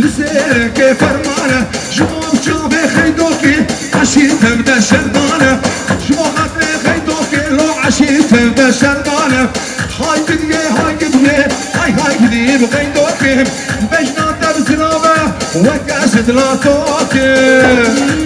لسيرك فرمانة جموع بشافي خيدوكي عشيت بدا شربانة جموع خاطري خيدوكي لو عشيت بدا شربانة هاي بدي هاي بدي هاي هاي بدي بخيدوكي بجنا تبزرابة وكاسد لا توكي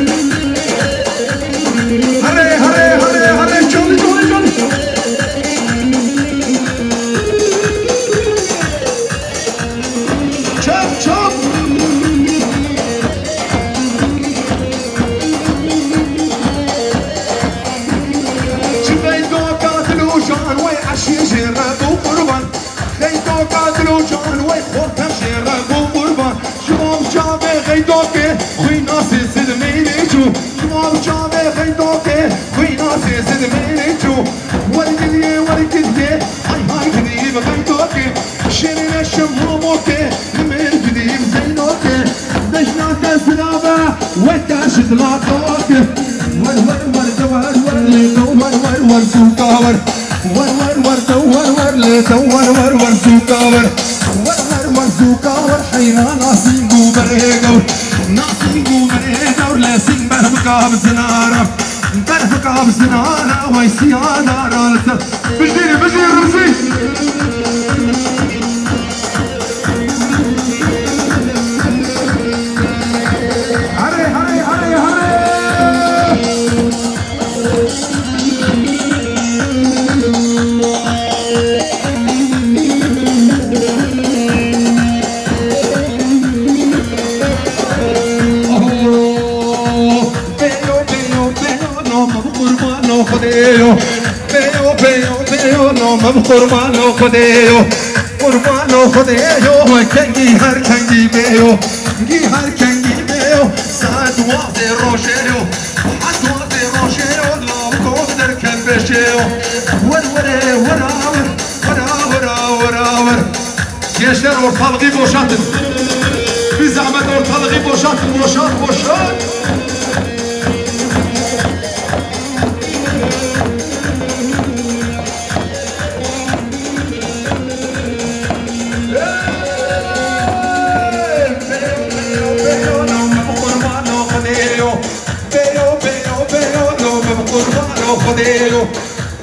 شيرين الشموموكي من كدي بزينوكي دجنا تسلابة وتاشد لاطوكي ور ور ور دور ور ليتو ور ور ور سوكاور ور ور ور دور ور ليتو ور ور ور سوكاور ور ور ور سوكاور حينا ناسين قوبر هيقور ناسين قوبر هيقور لاسين برفقا بزنارة برفقا بزنارة ويسيانا رالتا بجديني بجديني رمزي مم قربانو خديو. قربانو خديو. وكنجي هر كنجي بيو جي هر كنجي بيو ساعد وقتي روشيو حد وقتي روشيو لو قدر كان بشيو ور ور ور ور ور ور ور Gençler ortalığı boşaltın. Bir zahmet ortalığı boşaltın, boşalt, boşalt. bandeiro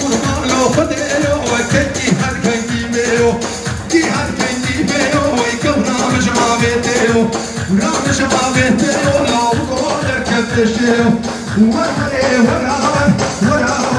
Urbano eu Vai ser de Harkand meu. De Harkand meu Oi que o nome já meteu O nome já meteu Não vou poder que eu deixei Vai, vai, vai, vai, vai, vai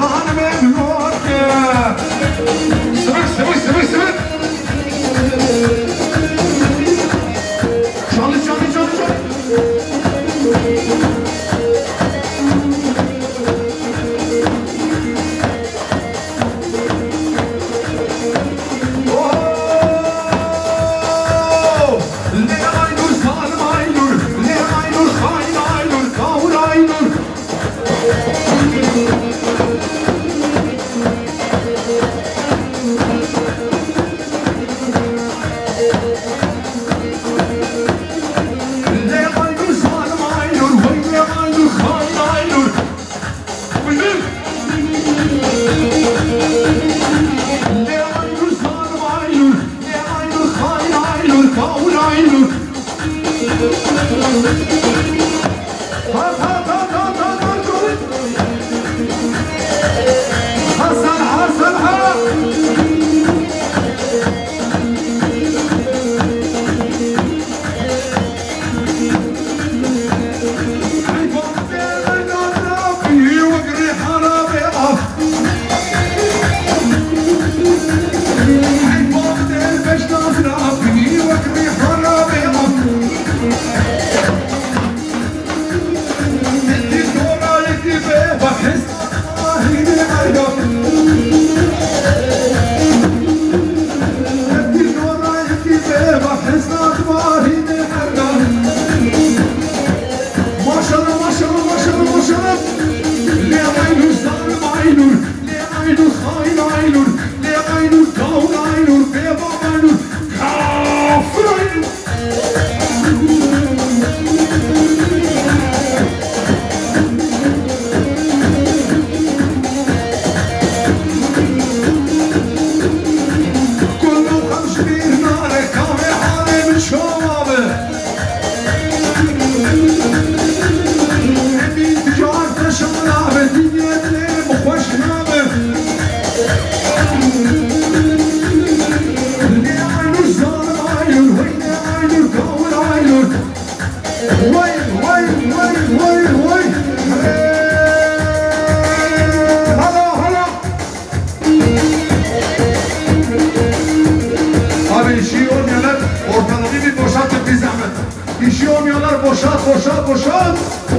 hanım yok push up, push.